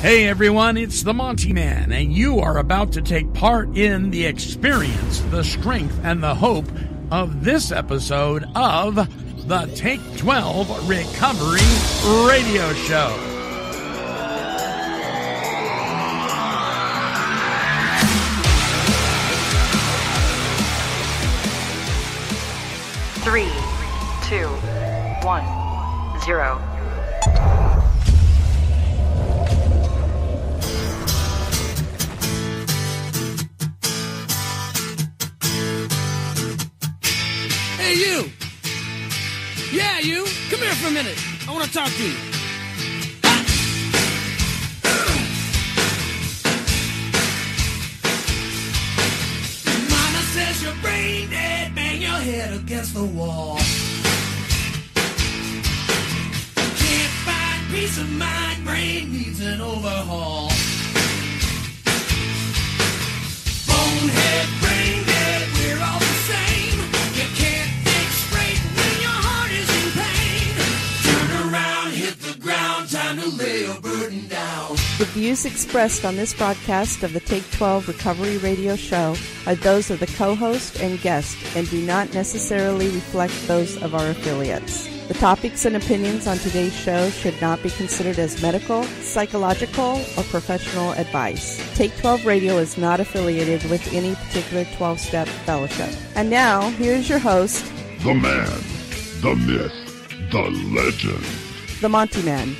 Hey everyone, it's the Monty Man, and you are about to take part in the experience, the strength, and the hope of this episode of the Take 12 Recovery Radio Show. Three, two, one, zero. You! Yeah, you! Come here for a minute. I want to talk to you. Mama says your brain dead, bang your head against the wall. Can't find peace of mind, brain needs an overhaul. The views expressed on this broadcast of the Take 12 Recovery Radio Show are those of the co-host and guest and do not necessarily reflect those of our affiliates. The topics and opinions on today's show should not be considered as medical, psychological, or professional advice. Take 12 Radio is not affiliated with any particular 12-step fellowship. And now, here's your host, The man, the myth, the legend. the Monty Man.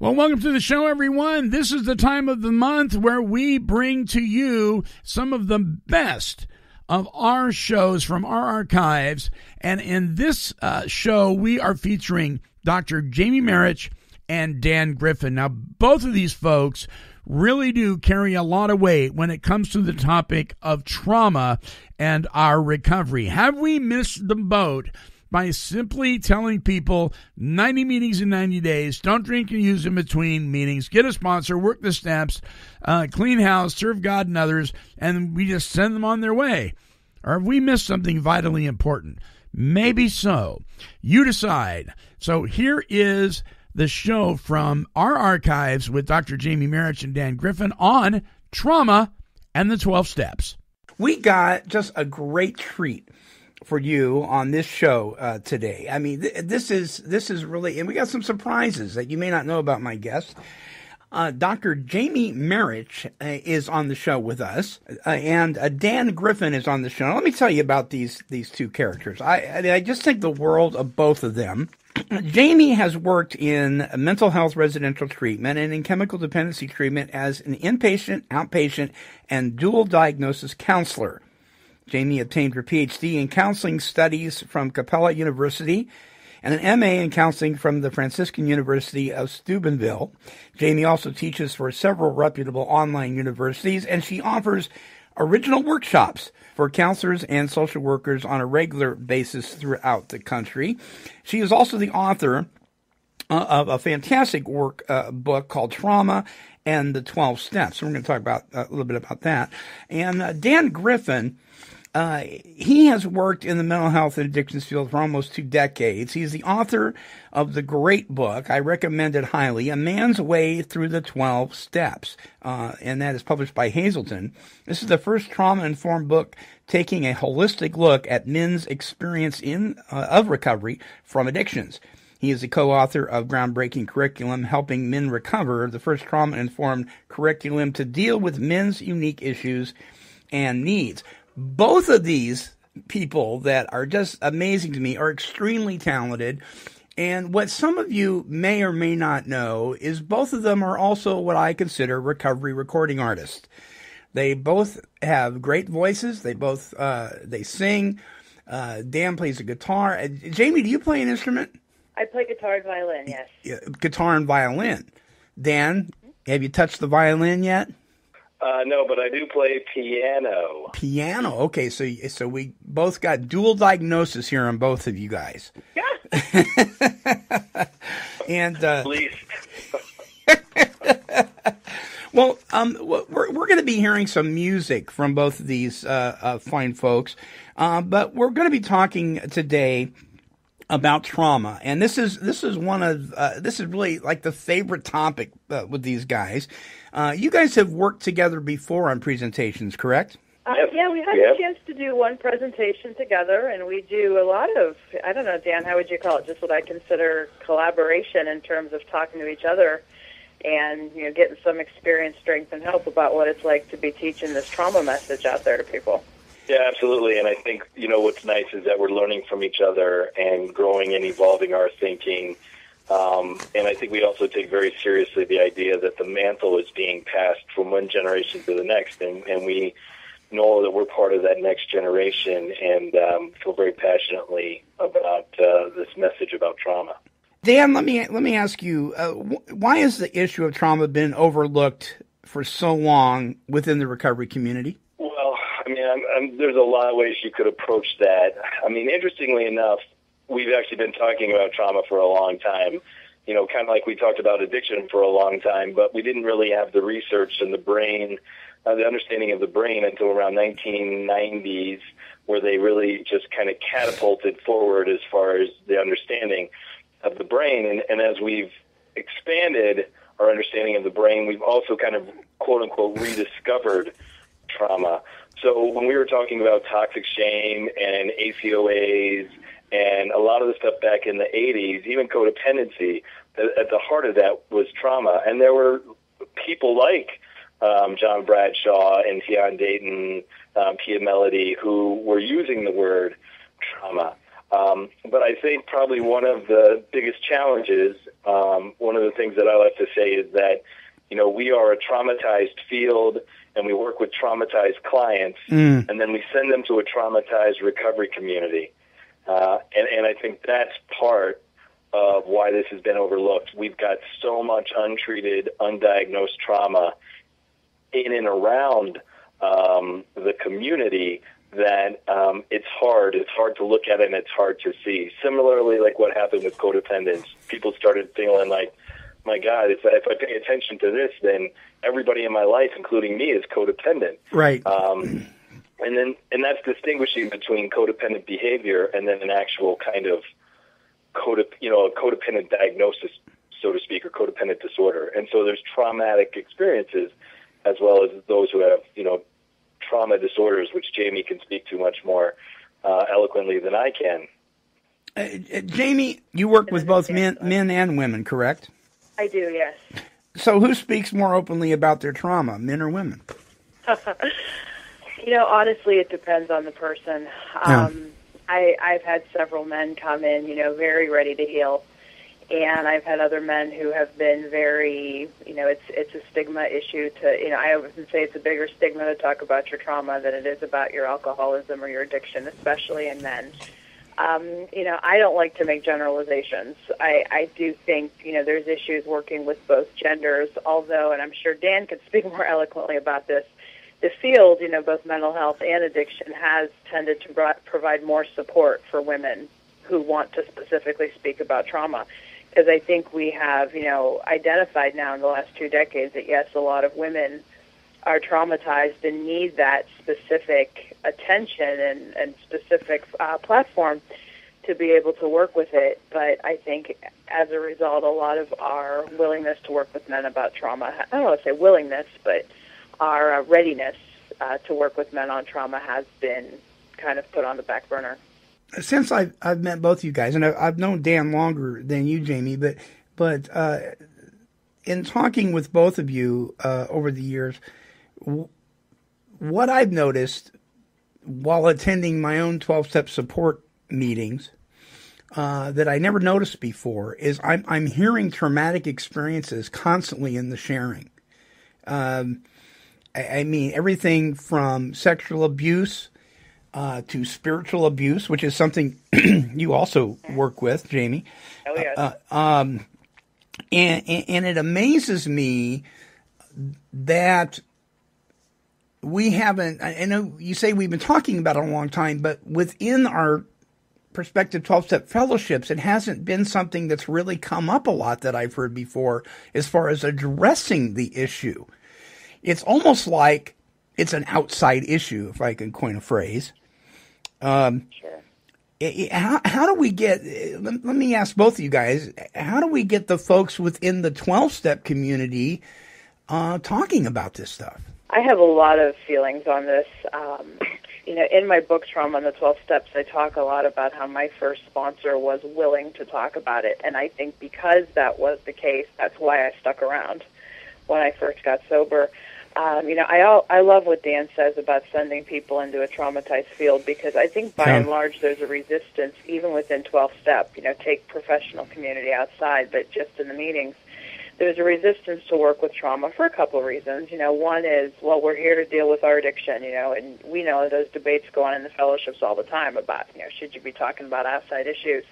Well, welcome to the show, everyone. This is the time of the month where we bring to you some of the best of our shows from our archives. And in this uh, show, we are featuring Dr. Jamie Marich and Dan Griffin. Now, both of these folks really do carry a lot of weight when it comes to the topic of trauma and our recovery. Have we missed the boat? By simply telling people 90 meetings in 90 days, don't drink and use in between meetings, get a sponsor, work the steps, uh, clean house, serve God and others, and we just send them on their way. Or have we missed something vitally important? Maybe so. You decide. So here is the show from our archives with Dr. Jamie Marich and Dan Griffin on trauma and the 12 steps. we got just a great treat for you on this show uh, today. I mean, th- this is this is really, and we got some surprises that you may not know about my guest. Uh, Dr. Jamie Marich uh, is on the show with us, uh, and uh, Dan Griffin is on the show. Let me tell you about these these two characters. I I just think the world of both of them. Jamie has worked in mental health residential treatment and in chemical dependency treatment as an inpatient, outpatient, and dual diagnosis counselor. Jamie obtained her PhD in counseling studies from Capella University and an MA in counseling from the Franciscan University of Steubenville. Jamie also teaches for several reputable online universities and she offers original workshops for counselors and social workers on a regular basis throughout the country. She is also the author uh, of a fantastic work uh, book called Trauma and the 12 Steps. So we're going to talk about uh, a little bit about that. And uh, Dan Griffin, uh, he has worked in the mental health and addictions field for almost two decades. He's the author of the great book, I recommend it highly, A Man's Way Through the 12 Steps. Uh, and that is published by Hazelden. This is the first trauma informed book taking a holistic look at men's experience in, uh, of recovery from addictions. He is the co-author of groundbreaking curriculum helping men recover, the first trauma-informed curriculum to deal with men's unique issues and needs. Both of these people that are just amazing to me are extremely talented. And what some of you may or may not know is both of them are also what I consider recovery recording artists. They both have great voices. They both uh, they sing. Uh, Dan plays a guitar. Uh, Jamie, do you play an instrument? I play guitar and violin, yes. Guitar and violin. Dan, have you touched the violin yet? Uh, no, but I do play piano. Piano. Okay, so so we both got dual diagnosis here on both of you guys. Yeah. And uh, At least. Well, um, we're we're going to be hearing some music from both of these uh, uh, fine folks, uh, but we're going to be talking today about trauma, and this is this is one of uh, this is really like the favorite topic uh, with these guys. Uh, you guys have worked together before on presentations, correct? Uh, Yeah, we had Yep. a chance to do one presentation together, and we do a lot of, I don't know, Dan, how would you call it? Just what I consider collaboration in terms of talking to each other and, you know, getting some experience, strength, and help about what it's like to be teaching this trauma message out there to people. Yeah, absolutely. And I think, you know, what's nice is that we're learning from each other and growing and evolving our thinking. Um, and I think we also take very seriously the idea that the mantle is being passed from one generation to the next. And, and we know that we're part of that next generation and um, feel very passionately about uh, this message about trauma. Dan, let me let me ask you, uh, wh- why has the issue of trauma been overlooked for so long within the recovery community? I mean, I'm, I'm, there's a lot of ways you could approach that. I mean, interestingly enough, we've actually been talking about trauma for a long time. You know, kind of like we talked about addiction for a long time, but we didn't really have the research and the brain, uh, the understanding of the brain until around 1990s, where they really just kind of catapulted forward as far as the understanding of the brain. And, and as we've expanded our understanding of the brain, we've also kind of quote unquote rediscovered trauma. So when we were talking about toxic shame and ACOAs and a lot of the stuff back in the 80s, even codependency, at the heart of that was trauma. And there were people like um, John Bradshaw and Tian Dayton, um, Pia Mellody, who were using the word trauma. Um, but I think probably one of the biggest challenges, um, one of the things that I like to say is that, you know, we are a traumatized field and we work with traumatized clients and then we send them to a traumatized recovery community. Uh, and, and I think that's part of why this has been overlooked. We've got so much untreated, undiagnosed trauma in and around um, the community that um, it's hard. It's hard to look at it and it's hard to see. Similarly, like what happened with codependence, people started feeling like, my God, if, if I pay attention to this, then everybody in my life, including me, is codependent. Right. Um, and then, and that's distinguishing between codependent behavior and then an actual kind of codep, you know, a codependent diagnosis, so to speak, or codependent disorder. And so there's traumatic experiences as well as those who have, you know, trauma disorders, which Jamie can speak to much more uh, eloquently than I can. Uh, uh, Jamie, you work with both men, men and women, correct? I do, yes. So, who speaks more openly about their trauma, men or women? You know, honestly, it depends on the person. Yeah. Um, I, I've had several men come in, you know, very ready to heal, and I've had other men who have been very, you know, it's it's a stigma issue to, you know, I often say it's a bigger stigma to talk about your trauma than it is about your alcoholism or your addiction, especially in men. Um, you know, I don't like to make generalizations. I, I do think, you know, there's issues working with both genders, although, and I'm sure Dan could speak more eloquently about this, the field, you know, both mental health and addiction has tended to provide more support for women who want to specifically speak about trauma. Because I think we have, you know, identified now in the last two decades that yes, a lot of women are traumatized and need that specific attention and, and specific uh, platform to be able to work with it. But I think as a result, a lot of our willingness to work with men about trauma, I don't want to say willingness, but our uh, readiness uh, to work with men on trauma has been kind of put on the back burner. Since I've, I've met both of you guys, and I've, known Dan longer than you, Jamie, but but uh, in talking with both of you uh, over the years, what I've noticed while attending my own 12 step support meetings uh, that I never noticed before is I'm, I'm hearing traumatic experiences constantly in the sharing. Um, I, I mean, everything from sexual abuse uh, to spiritual abuse, which is something you also work with, Jamie. Oh, yes. Uh, um, and, and and it amazes me that we haven't. I know you say we've been talking about it a long time, but within our prospective 12 step fellowships, it hasn't been something that's really come up a lot that I've heard before as far as addressing the issue. It's almost like it's an outside issue, if I can coin a phrase. Um, Sure. How, how do we get let, let me ask both of you guys how do we get the folks within the 12 step community uh, talking about this stuff I have a lot of feelings on this. Um, you know, in my book, Trauma and the 12 Steps, I talk a lot about how my first sponsor was willing to talk about it. And I think because that was the case, that's why I stuck around when I first got sober. Um, you know, I all, I love what Dan says about sending people into a traumatized field because I think by Yeah. and large there's a resistance even within 12 step. You know, take professional community outside, but just in the meetings there's a resistance to work with trauma for a couple of reasons. You know, one is, well, we're here to deal with our addiction, you know, and we know those debates go on in the fellowships all the time about, you know, should you be talking about outside issues?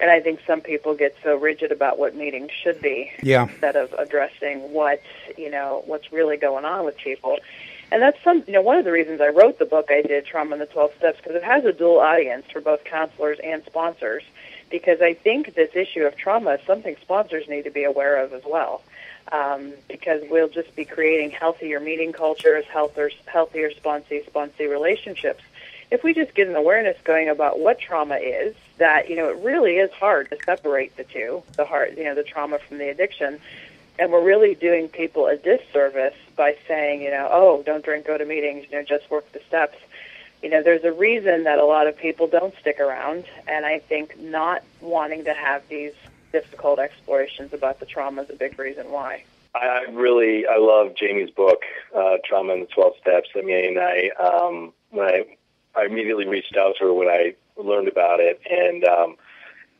And I think some people get so rigid about what meetings should be Yeah. instead of addressing what, you know, what's really going on with people. And that's some, you know, one of the reasons I wrote the book I did, Trauma and the 12 Steps, because it has a dual audience for both counselors and sponsors because I think this issue of trauma is something sponsors need to be aware of as well. Um, because we'll just be creating healthier meeting cultures, healthier, healthier sponsee sponsee relationships. If we just get an awareness going about what trauma is, that you know it really is hard to separate the two, the heart, you know, the trauma from the addiction, and we're really doing people a disservice by saying, you know, oh, don't drink, go to meetings, you know, just work the steps you know, there's a reason that a lot of people don't stick around, and I think not wanting to have these difficult explorations about the trauma is a big reason why. I really I love Jamie's book, uh, Trauma and the Twelve Steps. I mean, I um, when I I immediately reached out to her when I learned about it, and um,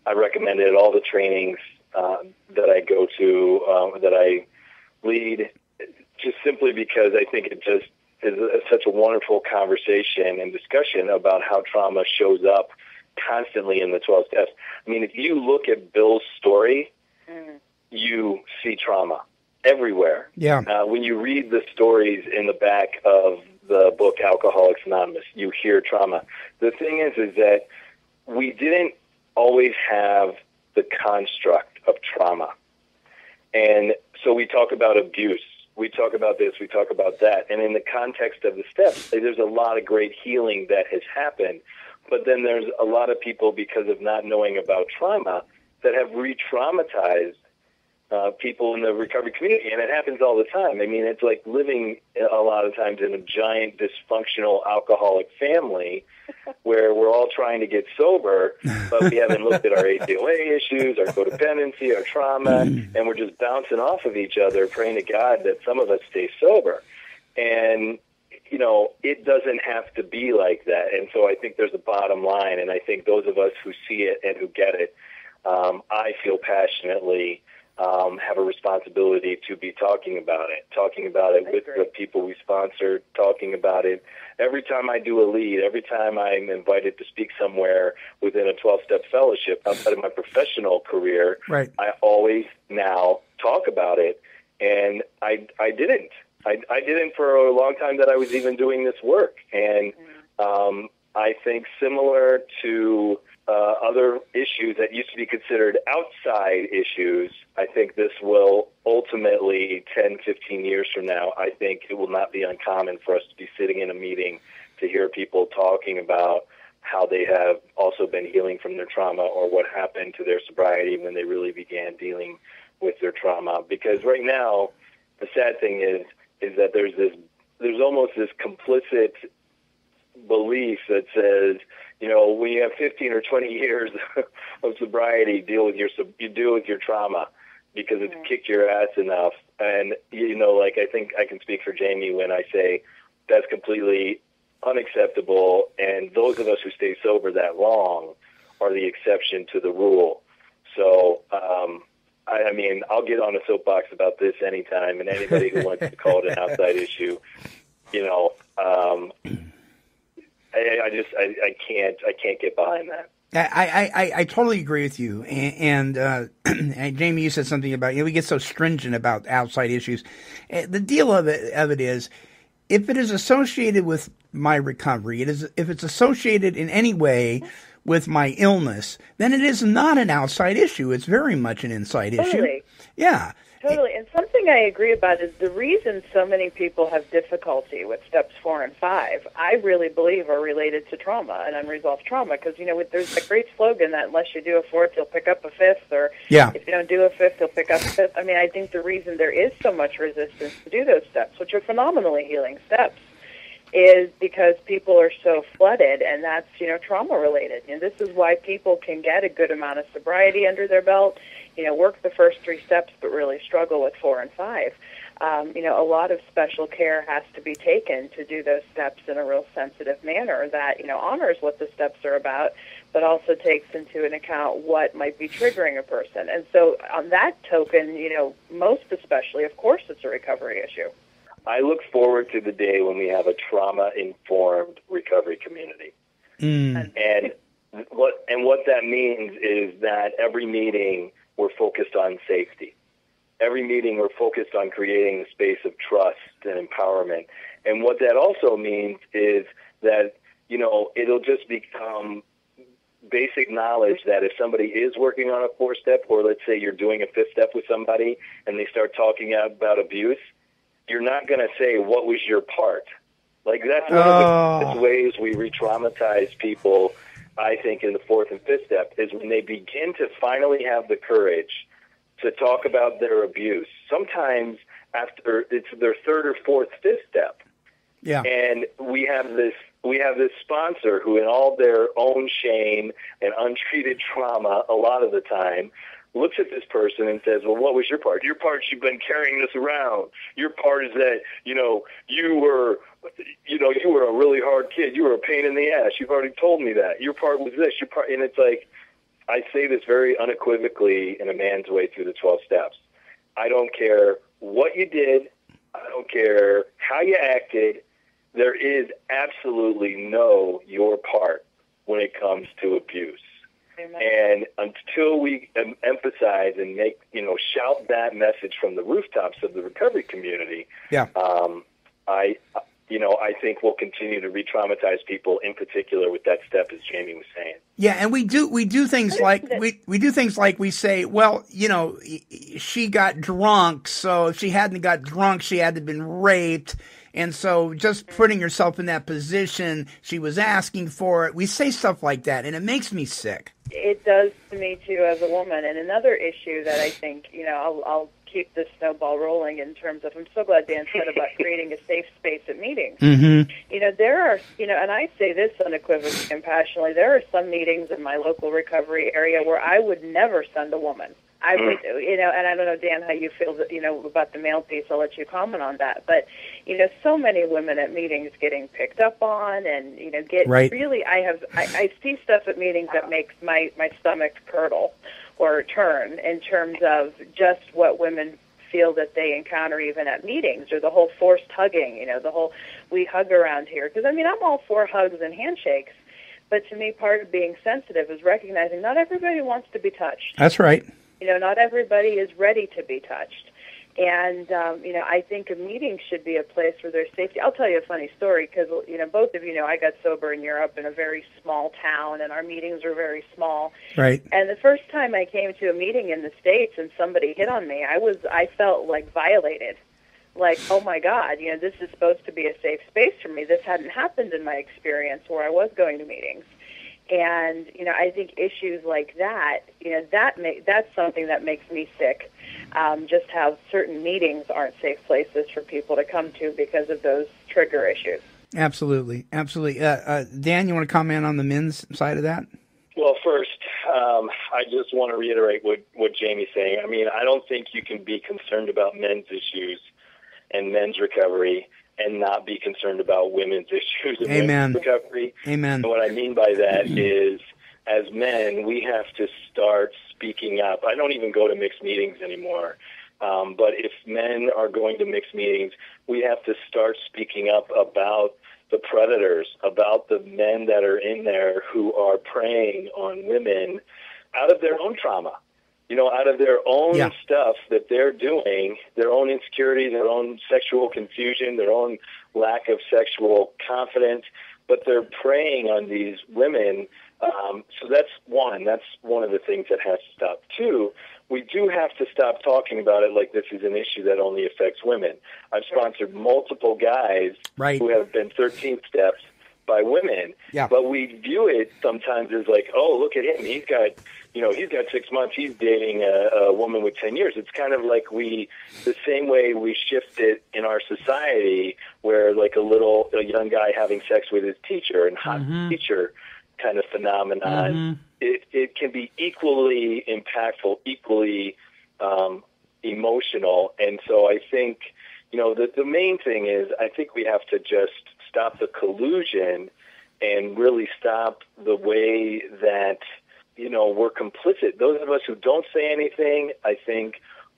I recommended all the trainings uh, that I go to um, that I lead, just simply because I think it just is a, such a wonderful conversation and discussion about how trauma shows up constantly in the 12 steps. I mean, if you look at Bill's story, you see trauma everywhere. Yeah. Uh, when you read the stories in the back of the book Alcoholics Anonymous, you hear trauma. The thing is, is that we didn't always have the construct of trauma. And so we talk about abuse. We talk about this, we talk about that. And in the context of the steps, there's a lot of great healing that has happened. But then there's a lot of people, because of not knowing about trauma, that have re traumatized uh, people in the recovery community, and it happens all the time. I mean, it's like living a lot of times in a giant dysfunctional alcoholic family where we're all trying to get sober, but we haven't looked at our ACOA issues, our codependency, our trauma, and we're just bouncing off of each other, praying to God that some of us stay sober. And you know, it doesn't have to be like that. And so I think there's a bottom line, and I think those of us who see it and who get it, um, I feel passionately um, have a responsibility to be talking about it, talking about it I with agree. the people we sponsor, talking about it. Every time I do a lead, every time I'm invited to speak somewhere within a 12 step fellowship outside of my professional career, Right. I always now talk about it. And I, I didn't. I, I didn't for a long time that I was even doing this work. And um, I think similar to uh, other issues that used to be considered outside issues, I think this will ultimately, 10, 15 years from now, I think it will not be uncommon for us to be sitting in a meeting to hear people talking about how they have also been healing from their trauma or what happened to their sobriety when they really began dealing with their trauma. Because right now, the sad thing is, is that there's this, there's almost this complicit belief that says, you know, when you have 15 or 20 years of sobriety, deal with your sub- you deal with your trauma because it's kicked your ass enough. And you know, like I think I can speak for Jamie when I say that's completely unacceptable. And those of us who stay sober that long are the exception to the rule. So, um, I, I mean, I'll get on a soapbox about this anytime, and anybody who wants to call it an outside issue, you know, um, I, I just I, I can't I can't get behind that. I, I, I, I totally agree with you. And, and, uh, and Jamie, you said something about, you know, we get so stringent about outside issues. Uh, The deal of it, of it is, if it is associated with my recovery, it is if it's associated in any way with my illness, then it is not an outside issue. It's very much an inside issue. Yeah. Totally. And something I agree about is the reason so many people have difficulty with steps four and five, I really believe are related to trauma and unresolved trauma. Because, you know, there's a great slogan that unless you do a fourth, you'll pick up a fifth, or Yeah. if you don't do a fifth, you'll pick up a fifth. I mean, I think the reason there is so much resistance to do those steps, which are phenomenally healing steps, is because people are so flooded and that's you know trauma related and this is why people can get a good amount of sobriety under their belt you know work the first three steps but really struggle with four and five um, you know a lot of special care has to be taken to do those steps in a real sensitive manner that you know honors what the steps are about but also takes into an account what might be triggering a person and so on that token you know most especially of course it's a recovery issue I look forward to the day when we have a trauma informed recovery community. Mm. And what and what that means is that every meeting we're focused on safety. Every meeting we're focused on creating a space of trust and empowerment. And what that also means is that you know it'll just become basic knowledge that if somebody is working on a four step or let's say you're doing a fifth step with somebody and they start talking about abuse, you're not going to say what was your part. Like that's one Oh. of the oh. ways we re-traumatize people. I think in the fourth and fifth step is when they begin to finally have the courage to talk about their abuse. Sometimes after it's their third or fourth, fifth step, Yeah. and we have this we have this sponsor who in all their own shame and untreated trauma a lot of the time looks at this person and says well what was your part? Your part you've been carrying this around. Your part is that you know you were you know you were a really hard kid. You were a pain in the ass. You've already told me that. Your part was this. Your part and it's like i say this very unequivocally in a man's way through the 12 steps. I don't care what you did. I don't care how you acted. There is absolutely no your part when it comes to abuse. And until we em- emphasize and make, you know, shout that message from the rooftops of the recovery community, Yeah. um, I, you know, I think we'll continue to re-traumatize people, in particular with that step, as Jamie was saying. Yeah, and we do we do things like we we do things like we say, well, you know, y- y- she got drunk, so if she hadn't got drunk, she had to have been raped. And so just putting herself in that position, she was asking for it. We say stuff like that and it makes me sick. It does to me too as a woman. And another issue that I think, you know, I'll, I'll keep this snowball rolling in terms of, I'm so glad Dan said about creating a safe space at meetings. Mm-hmm. You know, there are, you know, and I say this unequivocally and passionately, there are some meetings in my local recovery area where I would never send a woman. I mm. would, you know, and I don't know, Dan, how you feel, that, you know, about the male piece. I'll let you comment on that. But, you know, so many women at meetings getting picked up on, and you know, get Right. really. I have, I, I see stuff at meetings that makes my my stomach curdle or turn in terms of just what women feel that they encounter even at meetings or the whole forced hugging you know the whole we hug around here because i mean i'm all for hugs and handshakes but to me part of being sensitive is recognizing not everybody wants to be touched That's right. You know not everybody is ready to be touched and um, you know i think a meeting should be a place where there's safety i'll tell you a funny story because you know both of you know i got sober in europe in a very small town and our meetings were very small Right. and the first time I came to a meeting in the States and somebody hit on me, I was I felt like violated. Like, oh my God, you know, this is supposed to be a safe space for me. This hadn't happened in my experience where I was going to meetings. And, you know, I think issues like that, you know, that make that's something that makes me sick. Um, just how certain meetings aren't safe places for people to come to because of those trigger issues. Absolutely. Absolutely. Uh, uh, Dan, you want to comment on the men's side of that? Well, first, um, I just want to reiterate what, what Jamie's saying. I mean, I don't think you can be concerned about men's issues and men's recovery and not be concerned about women's issues and Amen. recovery. Amen. And what I mean by that is, as men, we have to start speaking up. I don't even go to mixed meetings anymore. Um, but if men are going to mixed meetings, we have to start speaking up about the predators, about the men that are in there who are preying on women out of their own trauma. You know, out of their own Yeah. stuff that they're doing, their own insecurity, their own sexual confusion, their own lack of sexual confidence, but they're preying on these women. Um, so that's one. That's one of the things that has to stop. Two, we do have to stop talking about it like this is an issue that only affects women. I've sponsored multiple guys Right. who have been 13 steps by women, Yeah. but we view it sometimes as like, oh, look at him. He's got, you know, he's got six months. He's dating a, a woman with 10 years. It's kind of like we, the same way we shift it in our society where like a little, a young guy having sex with his teacher and hot teacher kind of phenomenon. It, it can be equally impactful, equally um, emotional. And so I think, you know, the, the main thing is I think we have to just stop the collusion and really stop the way that, you know, we're complicit. Those of us who don't say anything, I think,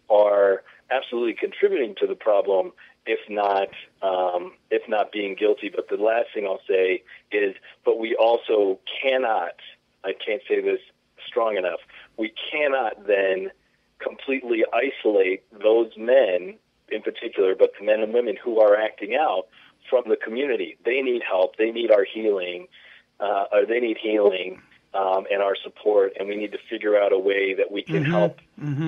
are absolutely contributing to the problem, if not, um, if not being guilty. But the last thing I'll say is, but we also cannot, I can't say this strong enough, we cannot then completely isolate those men in particular, but the men and women who are acting out from the community. They need help. They need our healing, uh, or they need healing um, and our support. And we need to figure out a way that we can help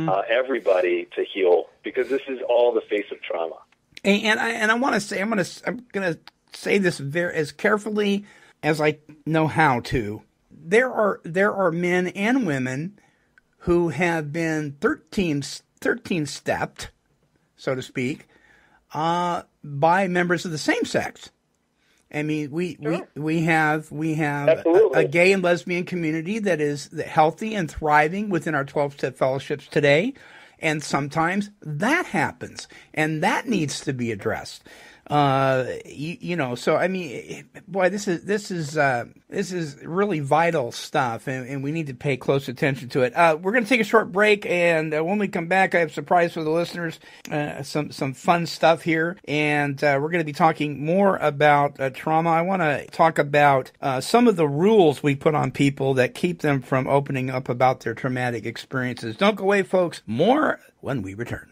Uh, everybody to heal because this is all the face of trauma. And, and I and I want to say I'm going to I'm going to say this very as carefully as I know how to. There are there are men and women who have been 13, 13 stepped, so to speak, uh, by members of the same sex. I mean, we, we, we have we have a, a gay and lesbian community that is healthy and thriving within our twelve step fellowships today, and sometimes that happens, and that needs to be addressed. Uh, you, you know, so I mean, boy, this is this is uh, this is really vital stuff, and, and we need to pay close attention to it. Uh, we're going to take a short break, and uh, when we come back, I have a surprise for the listeners, uh, some some fun stuff here, and uh, we're going to be talking more about trauma. I want to talk about uh, some of the rules we put on people that keep them from opening up about their traumatic experiences. Don't go away, folks. More when we return.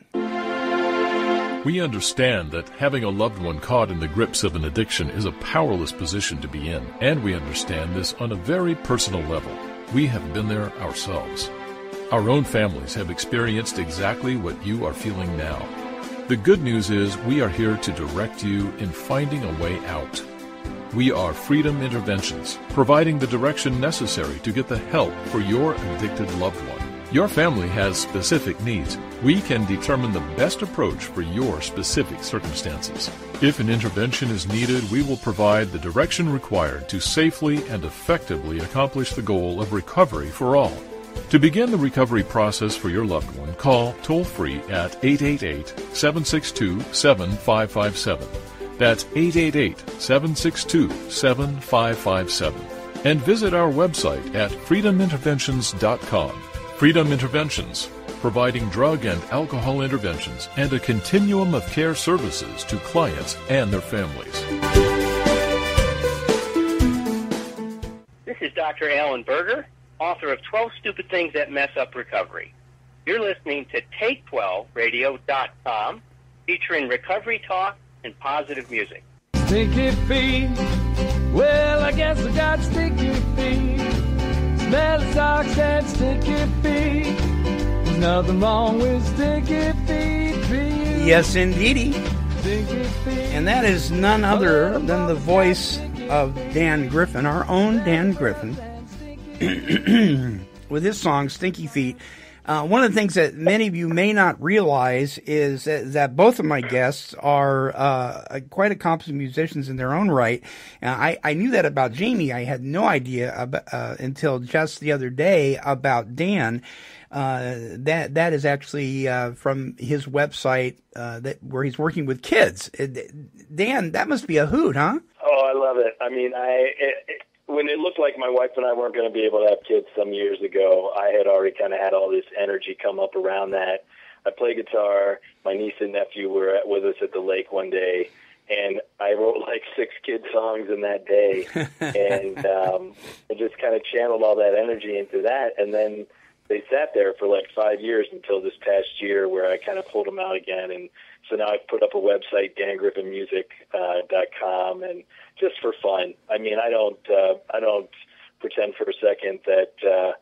We understand that having a loved one caught in the grips of an addiction is a powerless position to be in, and we understand this on a very personal level. We have been there ourselves. Our own families have experienced exactly what you are feeling now. The good news is we are here to direct you in finding a way out. We are Freedom Interventions, providing the direction necessary to get the help for your addicted loved one. Your family has specific needs. We can determine the best approach for your specific circumstances. If an intervention is needed, we will provide the direction required to safely and effectively accomplish the goal of recovery for all. To begin the recovery process for your loved one, call toll free at 888 762 7557. That's 888 762 7557. And visit our website at freedominterventions.com. Freedom Interventions, providing drug and alcohol interventions and a continuum of care services to clients and their families. This is Dr. Alan Berger, author of 12 Stupid Things That Mess Up Recovery. You're listening to Take12Radio.com, featuring recovery talk and positive music. Sticky feet. Well, I guess I got sticky feet. Smelly socks and sticky feet. There's nothing wrong with sticky feet. Yes, indeedy. And that is none other oh, than the oh, voice oh, of Dan Griffin, our own Dan Griffin, with his song Stinky Feet. Uh, one of the things that many of you may not realize is that, that both of my guests are uh, quite accomplished musicians in their own right. And I, I knew that about Jamie. I had no idea about, uh, until just the other day about Dan. Uh, that that is actually uh, from his website uh, that where he's working with kids. Uh, Dan, that must be a hoot, huh? Oh, I love it. I mean, I it, when it looked like my wife and I weren't going to be able to have kids some years ago, I had already kind of had all this energy come up around that. I play guitar. My niece and nephew were at, with us at the lake one day, and I wrote like six kid songs in that day, and um, I just kind of channeled all that energy into that. And then they sat there for like five years until this past year where I kind of pulled them out again. And so now I've put up a website, dangriffinmusic.com, uh, dot com, and just for fun. I mean, I don't, uh, I don't pretend for a second that, uh,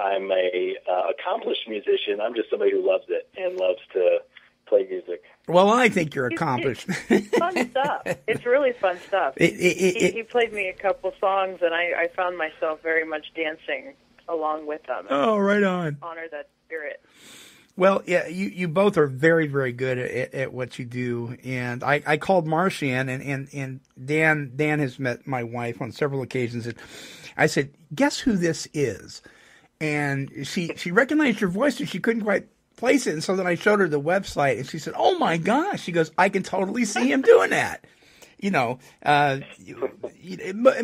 I'm a uh, accomplished musician. I'm just somebody who loves it and loves to play music. Well, I think you're accomplished. It's fun stuff. It's really fun stuff. It- it- it- he, it- he played me a couple songs, and I, I found myself very much dancing along with them. Oh, right on. Honor that spirit. Well, yeah, you, you both are very, very good at, at what you do. And I, I called Marcia in and, and, and Dan, Dan has met my wife on several occasions. And I said, guess who this is? And she, she recognized your voice and she couldn't quite place it. And so then I showed her the website and she said, Oh my gosh. She goes, I can totally see him doing that. You know, uh, you-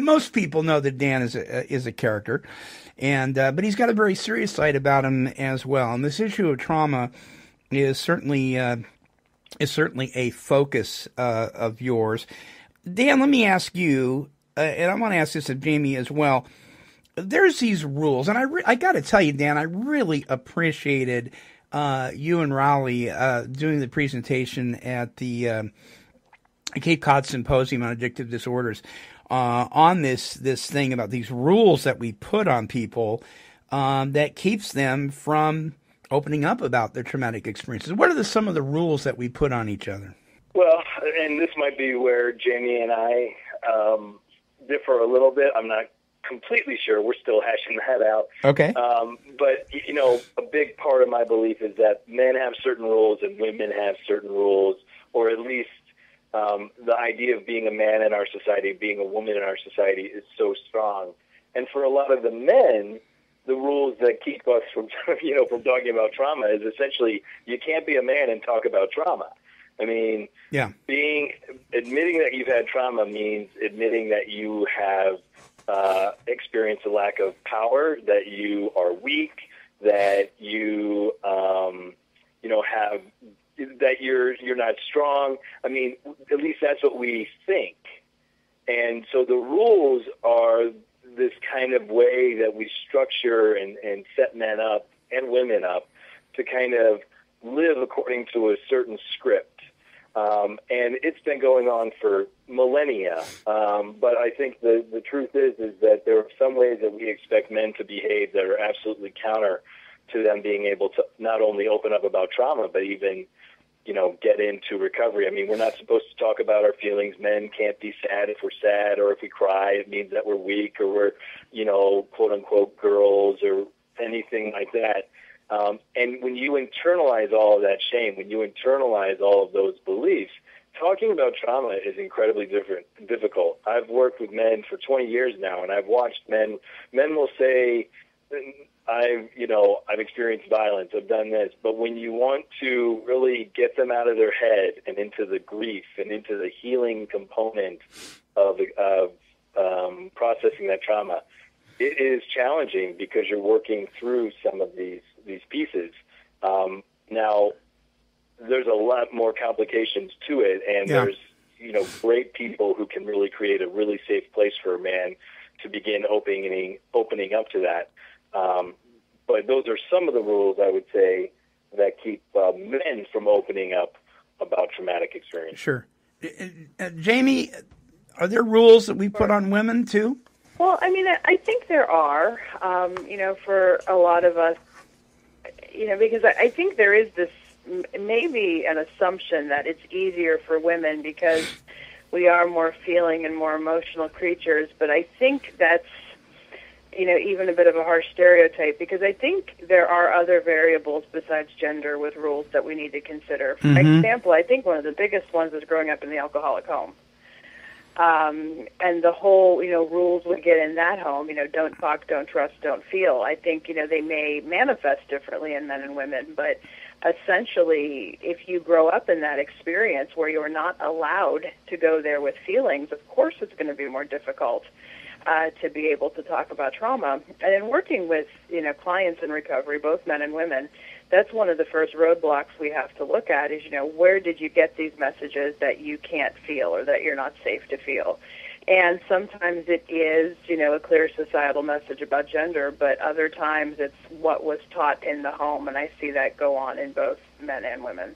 most people know that Dan is a, is a character, and uh, but he's got a very serious side about him as well. And this issue of trauma is certainly uh, is certainly a focus uh, of yours. Dan, let me ask you, uh, and I want to ask this of Jamie as well. There's these rules, and I re- I got to tell you, Dan, I really appreciated uh, you and Raleigh uh, doing the presentation at the. Cape Cod Symposium on Addictive Disorders uh, on this this thing about these rules that we put on people um, that keeps them from opening up about their traumatic experiences. What are the, some of the rules that we put on each other? Well, and this might be where Jamie and I um, differ a little bit. I'm not completely sure. We're still hashing that out. Okay. Um, but you know, a big part of my belief is that men have certain rules and women have certain rules, or at least um, the idea of being a man in our society, being a woman in our society, is so strong. And for a lot of the men, the rules that keep us from, you know, from talking about trauma is essentially you can't be a man and talk about trauma. I mean, Yeah. being admitting that you've had trauma means admitting that you have uh, experienced a lack of power, that you are weak, that you um, you know have that you're you're not strong. I mean, at least that's what we think. And so the rules are this kind of way that we structure and, and set men up and women up to kind of live according to a certain script. Um, and it's been going on for millennia. Um, but I think the, the truth is is that there are some ways that we expect men to behave that are absolutely counter to them being able to not only open up about trauma, but even you know, get into recovery. I mean, we're not supposed to talk about our feelings. Men can't be sad if we're sad or if we cry. It means that we're weak or we're, you know, quote unquote girls or anything like that. Um, and when you internalize all of that shame, when you internalize all of those beliefs, talking about trauma is incredibly different, difficult. I've worked with men for 20 years now, and I've watched men. Men will say, I've you know I've experienced violence. I've done this, but when you want to really get them out of their head and into the grief and into the healing component of of um, processing that trauma, it is challenging because you're working through some of these these pieces. Um, now, there's a lot more complications to it, and Yeah. there's you know great people who can really create a really safe place for a man to begin opening opening up to that. Um, but those are some of the rules I would say that keep uh, men from opening up about traumatic experience. Sure. Uh, uh, Jamie, are there rules that we put on women too? Well, I mean, I- I think there are, um, you know, for a lot of us, you know, because I, I think there is this maybe an assumption that it's easier for women because we are more feeling and more emotional creatures. But I think that's, you know, even a bit of a harsh stereotype because I think there are other variables besides gender with rules that we need to consider. For Mhm. example, I think one of the biggest ones is growing up in the alcoholic home um, and the whole you know rules we get in that home you know don't talk don't trust don't feel i think you know they may manifest differently in men and women but essentially if you grow up in that experience where you're not allowed to go there with feelings of course it's going to be more difficult uh, to be able to talk about trauma and in working with you know clients in recovery both men and women that's one of the first roadblocks we have to look at is you know where did you get these messages that you can't feel or that you're not safe to feel And sometimes it is, you know, a clear societal message about gender, but other times it's what was taught in the home, and I see that go on in both men and women.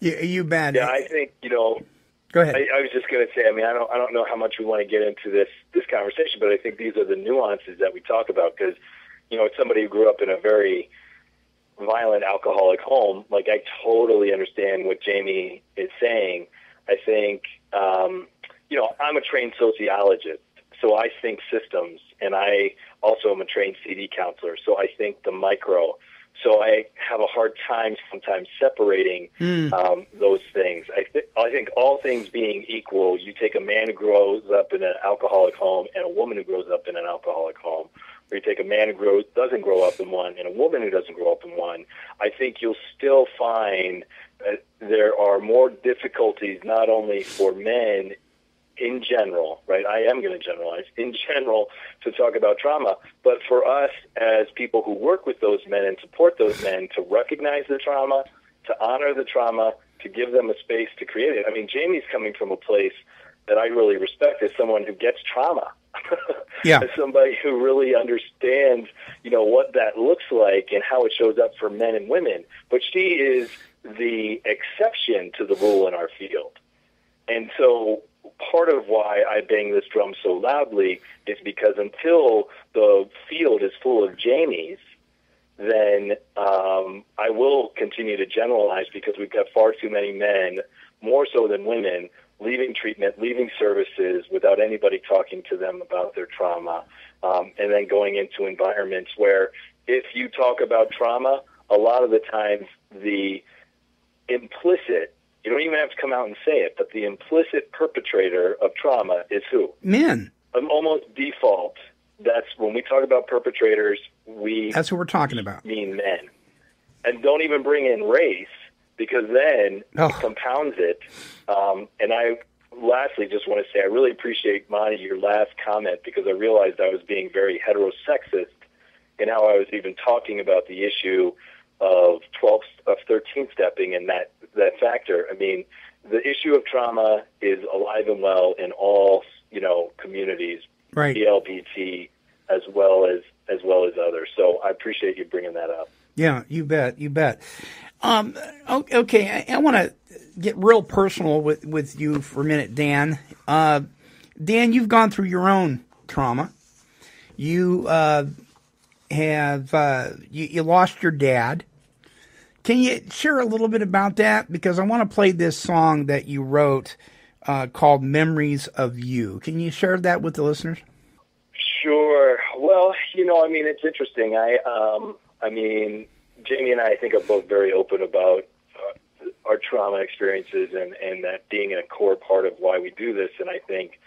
You, you bet. Yeah, I think you know. Go ahead. I, I was just going to say. I mean, I don't. I don't know how much we want to get into this this conversation, but I think these are the nuances that we talk about because, you know, it's somebody who grew up in a very violent alcoholic home. Like, I totally understand what Jamie is saying. I think, um, you know, I'm a trained sociologist, so I think systems, and I also am a trained CD counselor, so I think the micro. So I have a hard time sometimes separating um, those things. I, th- I think all things being equal, you take a man who grows up in an alcoholic home and a woman who grows up in an alcoholic home, or you take a man who grows, doesn't grow up in one and a woman who doesn't grow up in one. I think you'll still find that there are more difficulties not only for men in general, right? I am going to generalize in general to talk about trauma, but for us as people who work with those men and support those men to recognize the trauma, to honor the trauma, to give them a space to create it. I mean, Jamie's coming from a place that I really respect as someone who gets trauma. Yeah. as somebody who really understands, you know, what that looks like and how it shows up for men and women. But she is the exception to the rule in our field. And so part of why I bang this drum so loudly is because until the field is full of Jamies, then um, I will continue to generalize because we've got far too many men, more so than women, leaving treatment, leaving services without anybody talking to them about their trauma, um, and then going into environments where if you talk about trauma, a lot of the times the implicit you don't even have to come out and say it, but the implicit perpetrator of trauma is who? Men. Um, almost default. That's when we talk about perpetrators, we That's what we're talking about. mean men. And don't even bring in race because then Oh. it compounds it. Um, and I lastly just want to say I really appreciate Monty your last comment because I realized I was being very heterosexist in how I was even talking about the issue of 12 of 13 stepping and that that factor. I mean, the issue of trauma is alive and well in all you know communities, Right. LGBT as well as as well as others. So I appreciate you bringing that up. Yeah, you bet, you bet. Um, okay, I, I want to get real personal with, with you for a minute, Dan. Uh, Dan, you've gone through your own trauma. You uh, have uh, you, you lost your dad. Can you share a little bit about that? Because I want to play this song that you wrote uh, called "Memories of You." Can you share that with the listeners? Sure. Well, you know, I mean, it's interesting. I, um, I mean, Jamie and I, I think, are both very open about uh, our trauma experiences and and that being a core part of why we do this. And I think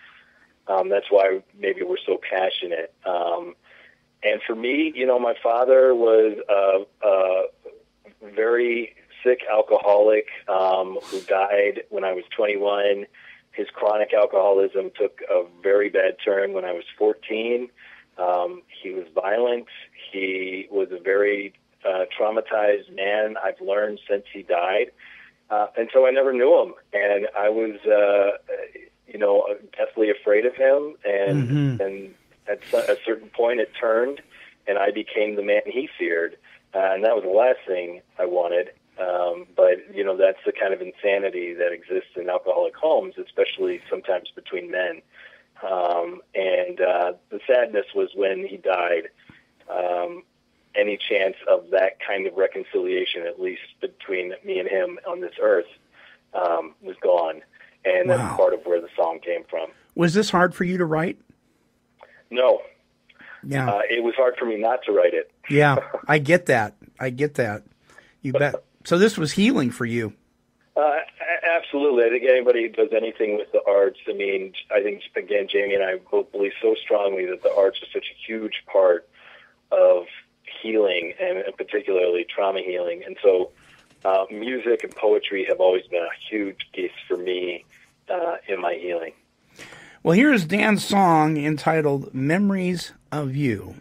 um, that's why maybe we're so passionate. Um, and for me, you know, my father was a, a very sick alcoholic um, who died when I was 21. His chronic alcoholism took a very bad turn when I was 14. Um, he was violent. He was a very uh, traumatized man. I've learned since he died, uh, and so I never knew him. And I was, uh, you know, deathly afraid of him. And and at a certain point, it turned, and I became the man he feared. Uh, and that was the last thing I wanted. Um, but you know, that's the kind of insanity that exists in alcoholic homes, especially sometimes between men. Um, and uh, the sadness was when he died. Um, any chance of that kind of reconciliation, at least between me and him on this earth, um, was gone. And Wow. that's part of where the song came from. Was this hard for you to write? No, Yeah. uh, it was hard for me not to write it. Yeah, I get that. I get that. You bet. So this was healing for you. Uh, absolutely. I think anybody who does anything with the arts, I mean, I think, again, Jamie and I both believe so strongly that the arts are such a huge part of healing and, and particularly trauma healing. And so uh, music and poetry have always been a huge piece for me uh, in my healing. Well, here's Dan's song entitled Memories of You.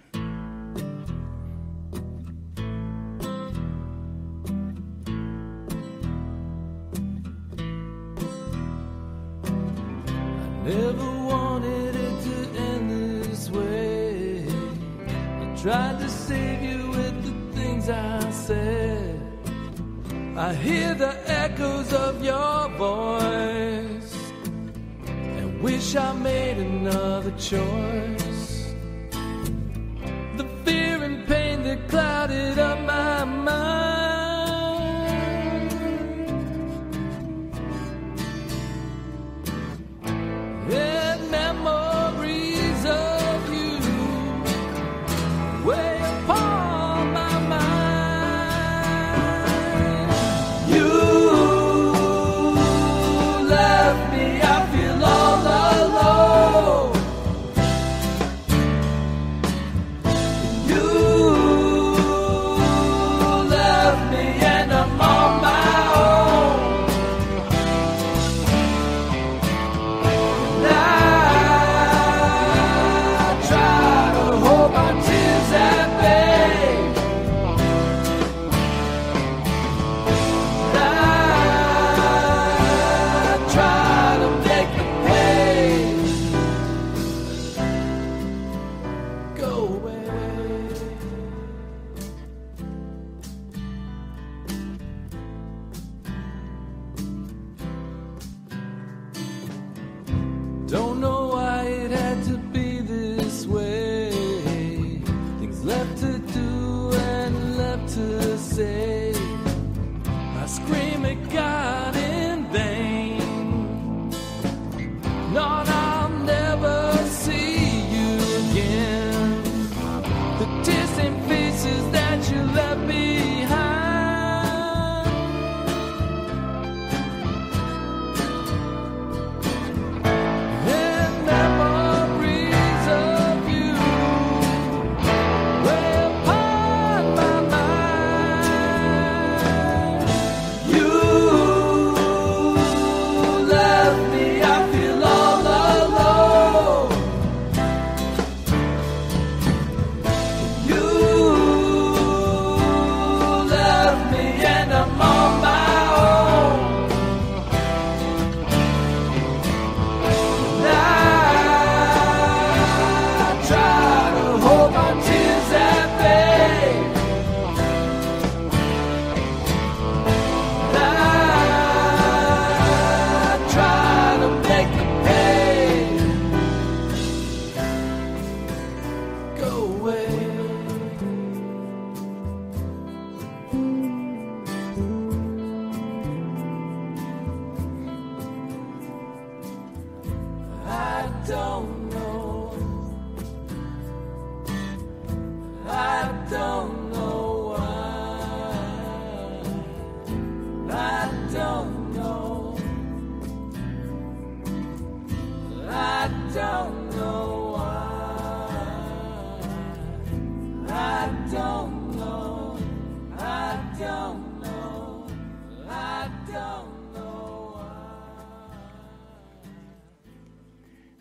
Hear the echoes of your voice and wish I made another choice. The fear and pain that clouded up my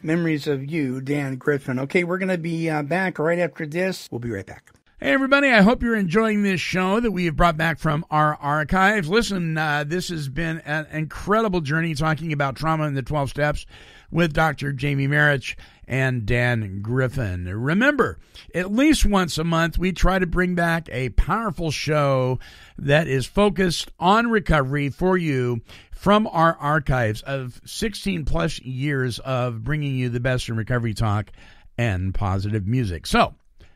Memories of You, Dan Griffin. Okay, we're going to be uh, back right after this. We'll be right back. Hey, everybody, I hope you're enjoying this show that we have brought back from our archives. Listen, uh, this has been an incredible journey talking about trauma in the 12 steps with Dr. Jamie Marich and Dan Griffin. Remember, at least once a month, we try to bring back a powerful show that is focused on recovery for you from our archives of 16 plus years of bringing you the best in recovery talk and positive music. So,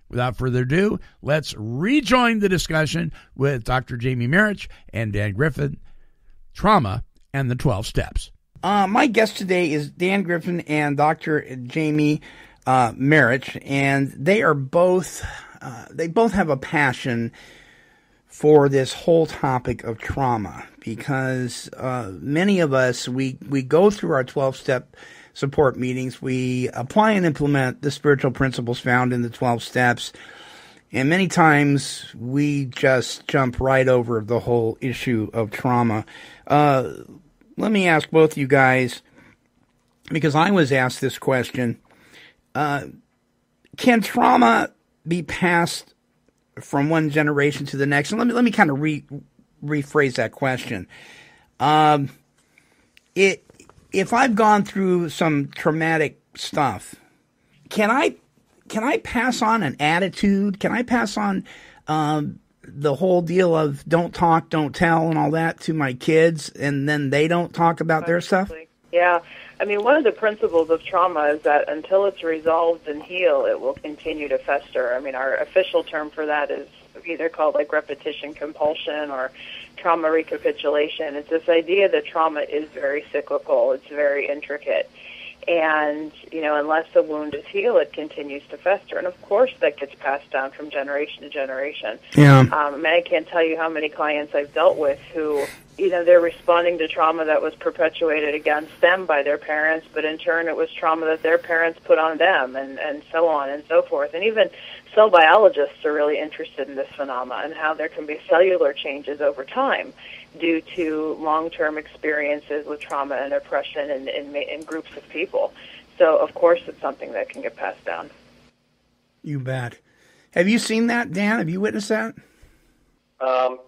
Without further ado, let's rejoin the discussion with Dr. Jamie Marich and Dan Griffin, Trauma and the 12 Steps. Uh, my guest today is Dan Griffin and Dr. Jamie uh, and they are both uh, they both have a passion for this whole topic of trauma because uh, many of us we we go through our twelve step support meetings, we apply and implement the spiritual principles found in the twelve steps. And many times we just jump right over the whole issue of trauma. Uh, let me ask both of you guys, because I was asked this question uh, Can trauma be passed from one generation to the next? And let me, let me kind of re, rephrase that question. Um, it, if I've gone through some traumatic stuff, can I can I pass on an attitude? Can I pass on um, the whole deal of don't talk, don't tell, and all that to my kids, and then they don't talk about their stuff? Yeah. I mean, one of the principles of trauma is that until it's resolved and healed, it will continue to fester. I mean, our official term for that is either called like repetition compulsion or trauma recapitulation. It's this idea that trauma is very cyclical, it's very intricate. And, you know, unless the wound is healed, it continues to fester. And of course, that gets passed down from generation to generation. Yeah. Um, I mean, I can't tell you how many clients I've dealt with who, you know, they're responding to trauma that was perpetuated against them by their parents, but in turn it was trauma that their parents put on them, and, and so on and so forth. And even cell biologists are really interested in this phenomena and how there can be cellular changes over time due to long-term experiences with trauma and oppression in, in, in groups of people. So, of course, it's something that can get passed down. You bet. Have you seen that, Dan? Have you witnessed that? Um,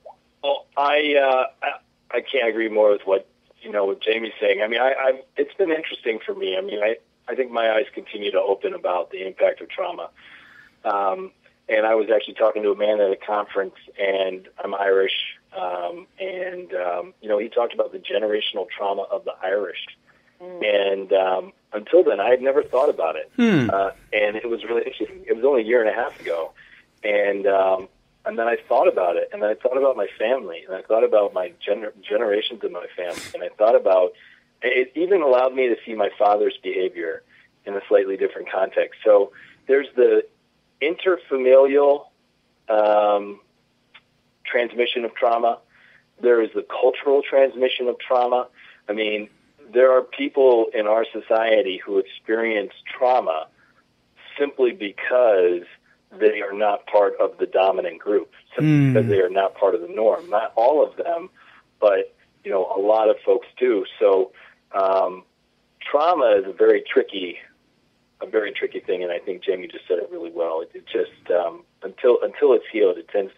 well, I, uh, I I can't agree more with what you know what Jamie's saying. I mean, I, I've it's been interesting for me. I mean, I I think my eyes continue to open about the impact of trauma. Um, and I was actually talking to a man at a conference, and I'm Irish, um, and um, you know he talked about the generational trauma of the Irish. And um, until then, I had never thought about it, Hmm. uh, and it was really interesting. It was only a year and a half ago, and um, and then I thought about it, and then I thought about my family, and I thought about my gener- generations of my family, and I thought about it. Even allowed me to see my father's behavior in a slightly different context. So there's the interfamilial um, transmission of trauma. There is the cultural transmission of trauma. I mean, there are people in our society who experience trauma simply because they are not part of the dominant group, simply Mm. because they are not part of the norm. Not all of them, but you know, a lot of folks do. So, um, trauma is a very tricky, a very tricky thing, and I think Jamie just said it really well. It, it just um, until until it's healed, it tends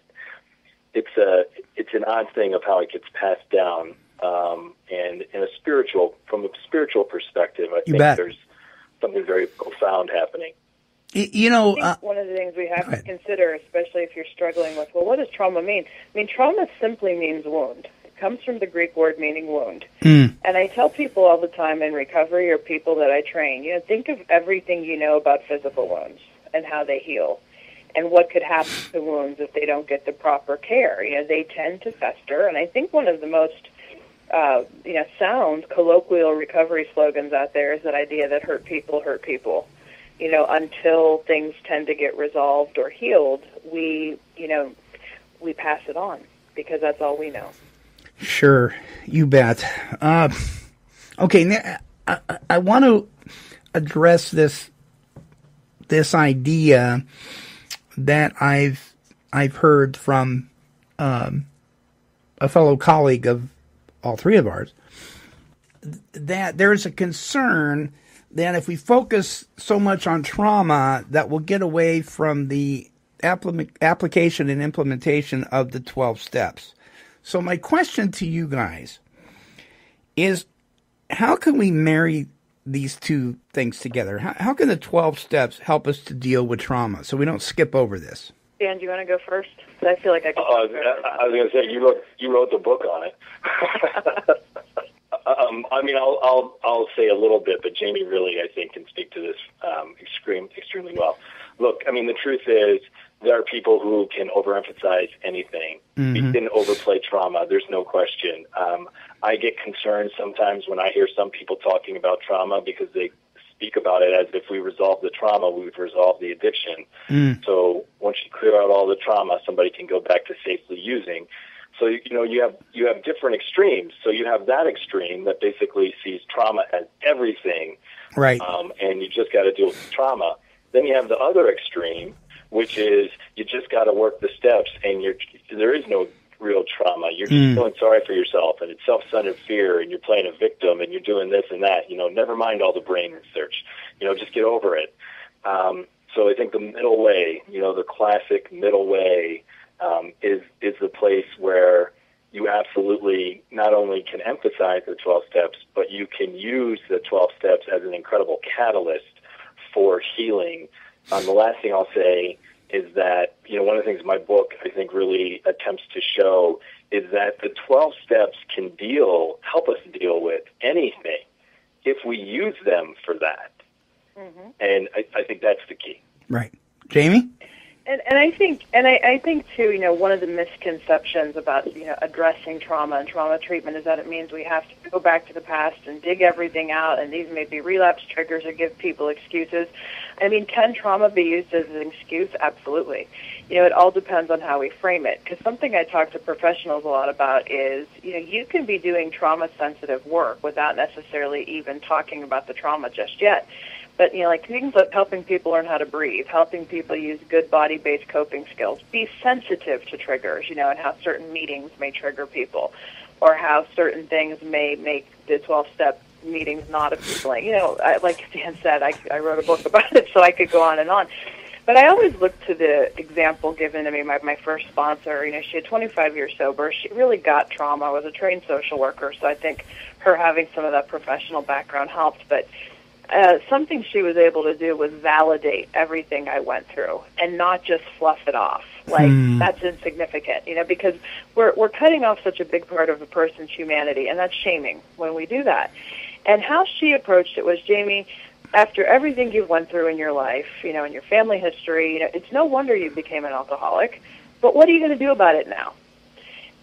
it's a it's an odd thing of how it gets passed down. Um, and in a spiritual, from a spiritual perspective, I You think bet. there's something very profound happening. You know, I think uh, one of the things we have to consider, especially if you're struggling with, well, what does trauma mean? I mean, trauma simply means wound. Comes from the Greek word meaning wound. Mm. And I tell people all the time in recovery or people that I train, you know, think of everything you know about physical wounds and how they heal and what could happen to wounds if they don't get the proper care. You know, they tend to fester. And I think one of the most uh, you know, sound colloquial recovery slogans out there is that idea that hurt people hurt people. You know, until things tend to get resolved or healed, we, you know, we pass it on because that's all we know. Sure, you bet. Uh, okay, I, I- want to address this this idea that I've I've heard from um, a fellow colleague of all three of ours that there's a concern that if we focus so much on trauma that we'll get away from the application and implementation of the 12 steps. So my question to you guys is how can we marry these two things together? How, how can the 12 steps help us to deal with trauma so we don't skip over this? Dan, do you want to go first? 'Cause I feel like I could. I, I was going to say you wrote you wrote the book on it. um, I mean, I'll I'll I'll say a little bit, but Jamie really, I think, can speak to this um, extreme, extremely well. Look, I mean, the truth is there are people who can overemphasize anything. We Mhm. can overplay trauma. There's no question. Um, I get concerned sometimes when I hear some people talking about trauma because they speak about it as if we resolve the trauma, we've resolved the addiction. So once you clear out all the trauma, somebody can go back to safely using. So you know you have you have different extremes. So you have that extreme that basically sees trauma as everything, Right. um, and you just got to deal with trauma. Then you have the other extreme, which is you just got to work the steps, and you're there is no real trauma. You're just Mm. feeling sorry for yourself, and it's self-centered fear, and you're playing a victim, and you're doing this and that. You know, never mind all the brain research. You know, just get over it. Um, so I think the middle way, you know, the classic middle way, um, is is the place where you absolutely not only can emphasize the 12 steps, but you can use the 12 steps as an incredible catalyst for healing Um, the last thing I'll say is that you know one of the things my book I think really attempts to show is that the 12 steps can deal help us deal with anything if we use them for that. Mm-hmm. And I, I think that's the key. Right. Jamie? And and I think and I, I think too, you know, one of the misconceptions about you know addressing trauma and trauma treatment is that it means we have to go back to the past and dig everything out, and these may be relapse triggers or give people excuses. I mean, can trauma be used as an excuse? Absolutely. You know, it all depends on how we frame it. Because something I talk to professionals a lot about is, you know, you can be doing trauma sensitive work without necessarily even talking about the trauma just yet. But you know, like things like helping people learn how to breathe, helping people use good body-based coping skills, be sensitive to triggers, you know, and how certain meetings may trigger people, or how certain things may make the 12-step meetings not appealing. You know, I, like Dan said, I, I wrote a book about it, so I could go on and on. But I always look to the example given to me by my first sponsor. You know, she had 25 years sober. She really got trauma. Was a trained social worker, so I think her having some of that professional background helped. But uh, something she was able to do was validate everything I went through and not just fluff it off. Like Hmm. that's insignificant, you know, because we're we're cutting off such a big part of a person's humanity, and that's shaming when we do that. And how she approached it was, Jamie, after everything you've went through in your life, you know, in your family history, you know, it's no wonder you became an alcoholic. But what are you going to do about it now?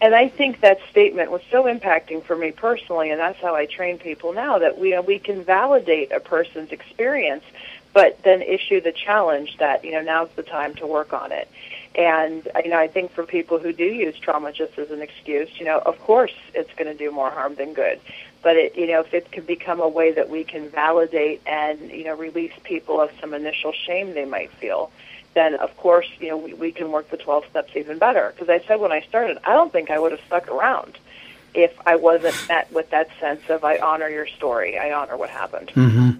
And I think that statement was so impacting for me personally, and that's how I train people now that we we can validate a person's experience, but then issue the challenge that you know now's the time to work on it. And you know, I think for people who do use trauma just as an excuse, you know, of course it's going to do more harm than good. But it, you know, if it can become a way that we can validate and you know release people of some initial shame they might feel, then of course you know we, we can work the 12 steps even better. Because I said when I started, I don't think I would have stuck around if I wasn't met with that sense of I honor your story, I honor what happened. Mm-hmm.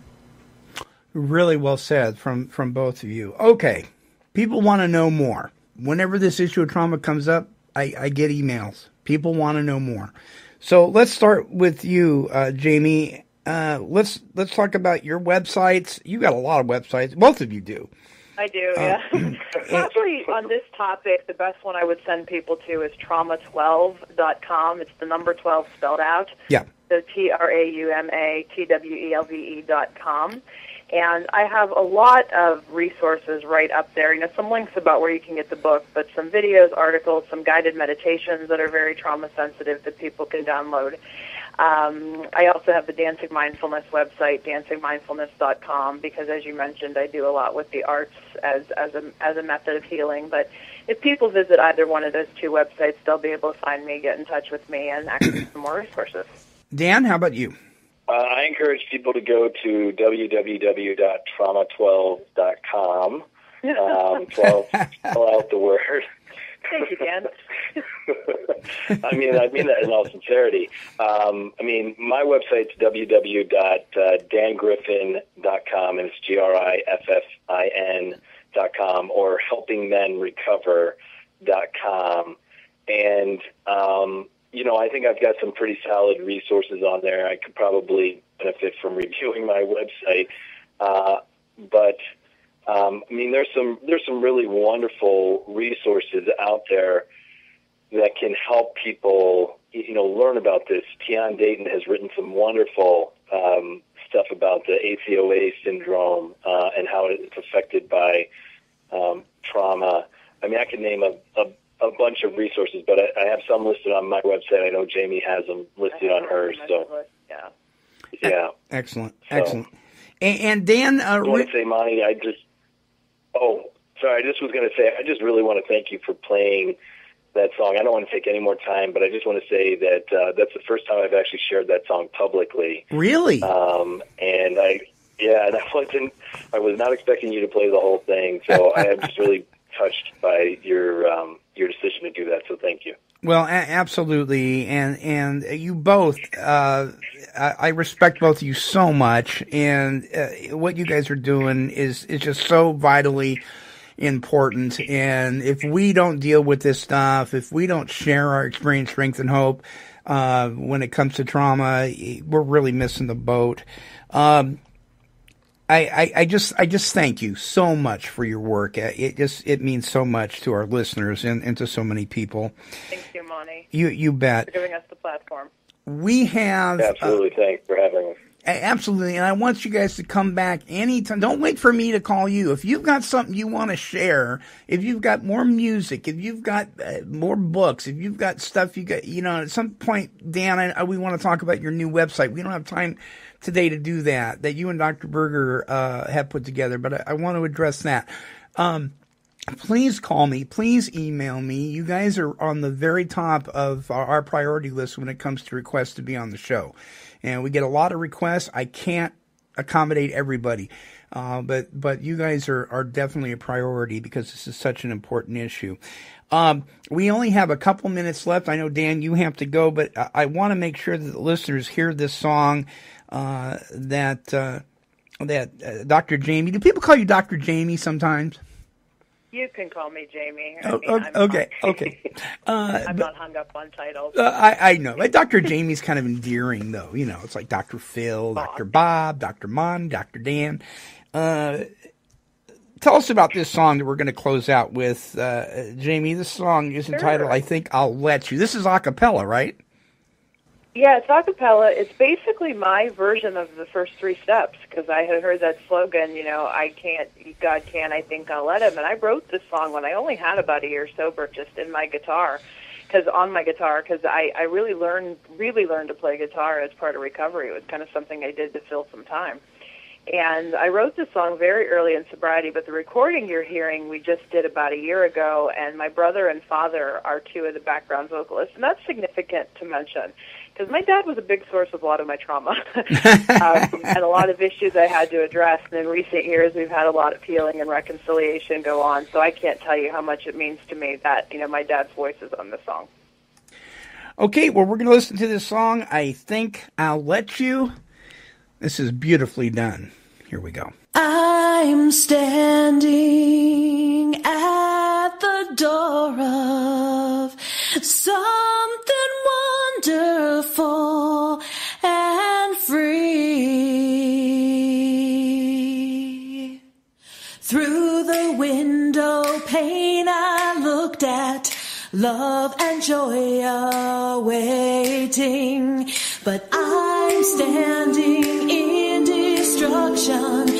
Really well said from from both of you. Okay, people want to know more. Whenever this issue of trauma comes up, I, I get emails. People want to know more. So let's start with you, uh, Jamie. Uh, let's let's talk about your websites. You got a lot of websites. Both of you do. I do, uh, yeah. Probably on this topic, the best one I would send people to is trauma12.com. It's the number 12 spelled out. Yeah. So T R A U M A T W E L V E dot com. And I have a lot of resources right up there. You know, some links about where you can get the book, but some videos, articles, some guided meditations that are very trauma sensitive that people can download. Um, I also have the Dancing Mindfulness website, dancingmindfulness.com, because as you mentioned, I do a lot with the arts as, as, a, as a method of healing. But if people visit either one of those two websites, they'll be able to find me, get in touch with me, and access some more resources. Dan, how about you? Uh, I encourage people to go to www.trauma12.com. Um, 12, spell out the word. Thank you, Dan. I mean, I mean that in all sincerity. Um, I mean, my website's www.dangriffin.com, and it's G R I F F I N dot com, or helpingmenrecover.com. And, um, you know, I think I've got some pretty solid resources on there. I could probably benefit from reviewing my website. Uh, but, um, I mean, there's some there's some really wonderful resources out there that can help people, you know, learn about this. Tian Dayton has written some wonderful um, stuff about the ACOA syndrome uh, and how it's affected by um, trauma. I mean, I could name a, a, a bunch of resources, but I, I have some listed on my website. I know Jamie has them listed on hers. So, yeah. yeah. Excellent, So- excellent. And, and Dan, uh, I want to say, Monty, I just, oh, sorry, I just was going to say, I just really want to thank you for playing that song. I don't want to take any more time, but I just want to say that uh, that's the first time I've actually shared that song publicly. really, Um, and I, yeah, and I wasn't, I was not expecting you to play the whole thing, so I am just really touched by your um, your decision to do that. So thank you. Well, a- absolutely, and and you both. Uh, I, I respect both of you so much, and uh, what you guys are doing is is just so vitally important. And if we don't deal with this stuff, if we don't share our experience, strength, and hope uh, when it comes to trauma, we're really missing the boat. Um, I, I, I just I just thank you so much for your work. Uh, It just it means so much to our listeners and, and to so many people. Thank you, Monty, You you bet. for giving us the platform. We have uh, Absolutely. Thanks for having us. Absolutely, and I want you guys to come back anytime. Don't wait for me to call you. If you've got something you want to share, if you've got more music, if you've got uh, more books, if you've got stuff you got, you know, at some point, Dan, I, I, we want to talk about your new website. We don't have time today to do that. That you and Dr. Berger uh, have put together, but I, I want to address that. Um, please call me. Please email me. You guys are on the very top of our priority list when it comes to requests to be on the show. And we get a lot of requests. I can't accommodate everybody. Uh, but but you guys are, are definitely a priority because this is such an important issue. Um, we only have a couple minutes left. I know Dan, you have to go, but I, I want to make sure that the listeners hear this song uh, that uh, that uh, Dr. Jamie. Do people call you Dr. Jamie sometimes? You can call me Jamie. I Oh, mean, okay, I'm okay, not- okay. Uh, I'm but- not hung up on titles. Uh, I, I know. Dr. Jamie's kind of endearing, though. You know, it's like Dr. Phil, Dr. Bob, Dr. Mon, Dr. Dan. Uh, tell us about this song that we're going to close out with, uh, Jamie. This song is entitled, Sure. I think I'll Let You. This is a cappella, right? Yeah, it's acapella. It's basically my version of the first three steps because I had heard that slogan, you know, I can't, God can, I think I'll let him. And I wrote this song when I only had about a year sober just in my guitar, because on my guitar, because I, I really learned, really learned to play guitar as part of recovery. It was kind of something I did to fill some time. And I wrote this song very early in sobriety, but the recording you're hearing we just did about a year ago, and my brother and father are two of the background vocalists, and that's significant to mention because my dad was a big source of a lot of my trauma um, and a lot of issues I had to address. And in recent years, we've had a lot of healing and reconciliation go on. So I can't tell you how much it means to me that you know my dad's voice is on this song. Okay, well, we're going to listen to this song. I think I'll Let You. This is beautifully done. Here we go. I'm standing at the door of something wonderful and free. Through the window pane, I looked at love and joy awaiting. But I'm standing in destruction.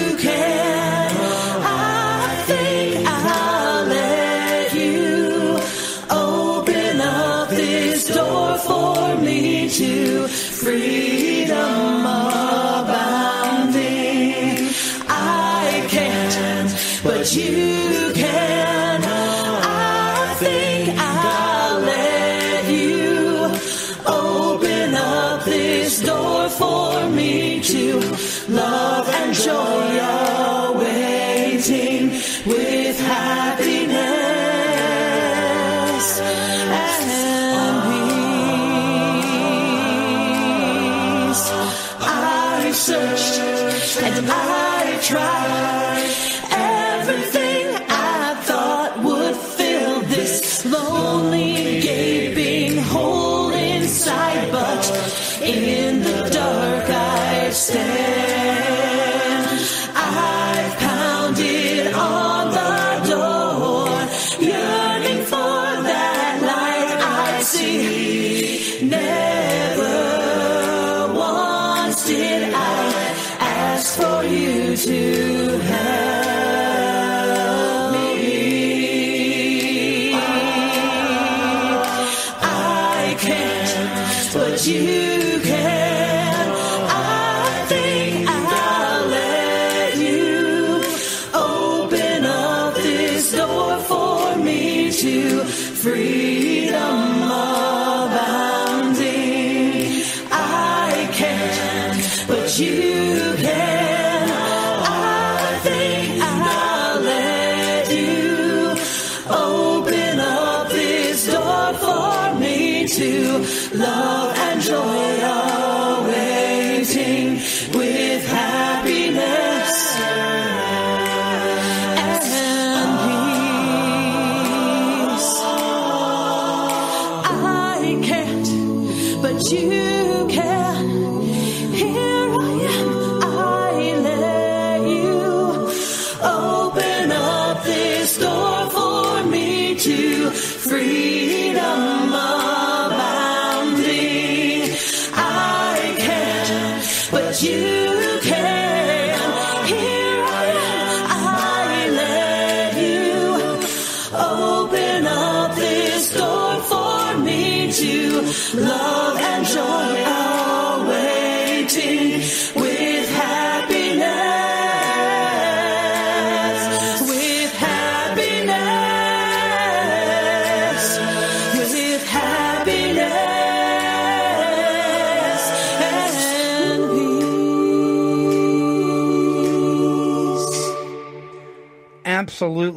freedom abounding. I can't, but you can. I think I'll let you open up this door for me to love and joy awaiting with happiness I tried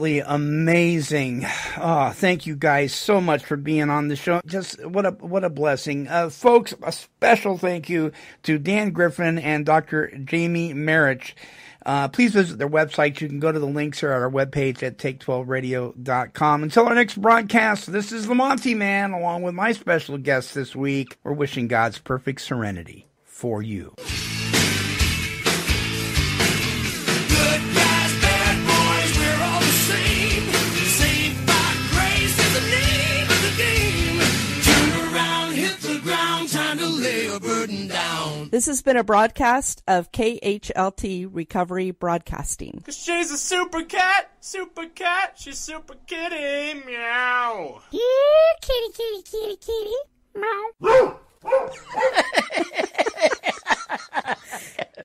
absolutely amazing. Oh, thank you guys so much for being on the show. Just what a what a blessing, uh, folks. A special thank you to Dan Griffin and Dr. Jamie Marich. Uh, please visit their website. You can go to the links here at our webpage at take12radio.com. Until our next broadcast, this is the Monty Man, along with my special guest this week. We're wishing God's perfect serenity for you. This has been a broadcast of KHLT Recovery Broadcasting. Cause she's a super cat, super cat, she's super kitty, meow. Yeah, kitty, kitty, kitty, kitty. Meow.